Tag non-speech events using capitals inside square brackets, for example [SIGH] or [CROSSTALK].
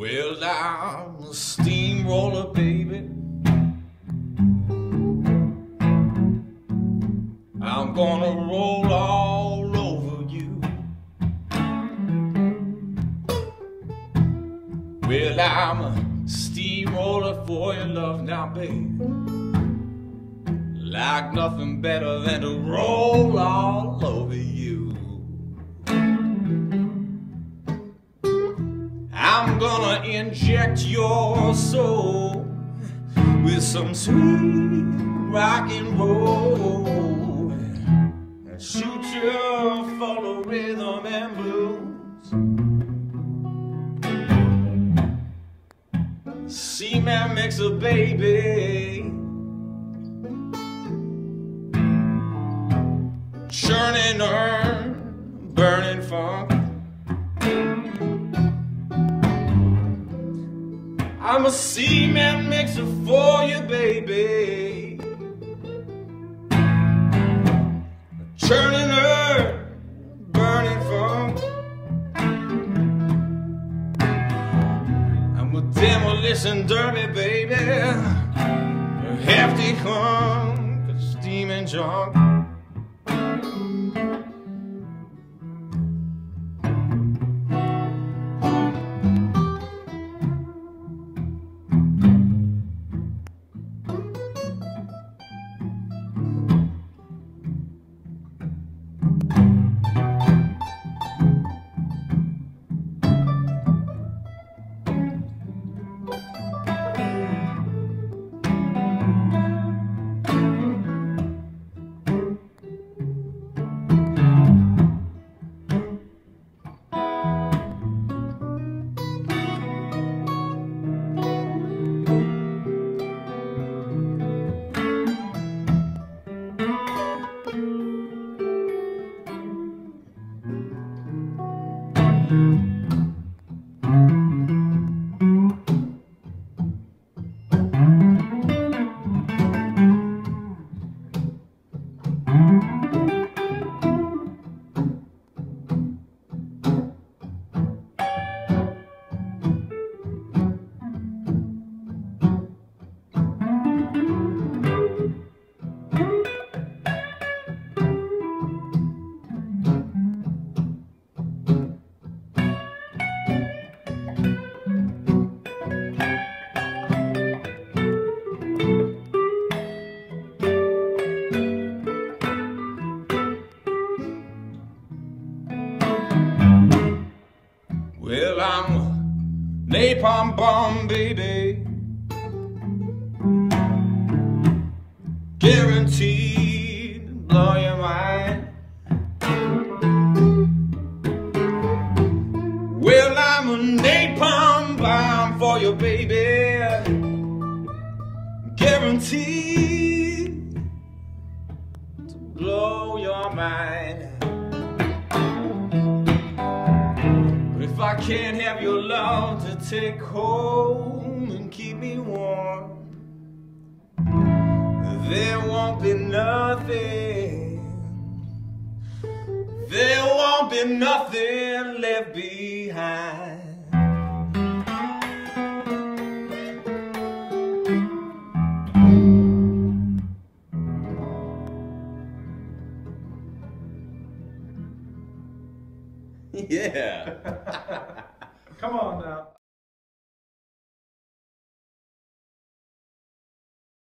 Well, I'm a steamroller, baby. I'm gonna roll all over you. Well, I'm a steamroller for your love now, baby. Like nothing better than to roll all over. Inject your soul with some sweet rock and roll and shoot you full of rhythm and blues. Seaman makes a baby. Churning urn, burning funk. I'm a seaman mixer for you, baby. Churning earth, burning funk. I'm a demolition derby, baby. A hefty hunk of steaming junk. Well, I'm a napalm bomb, baby. Guaranteed to blow your mind. Well, I'm a napalm bomb for you, baby. Guaranteed to blow your mind. I can't have your love to take home and keep me warm, there won't be nothing. There won't be nothing left behind. [LAUGHS] Yeah. Come on now.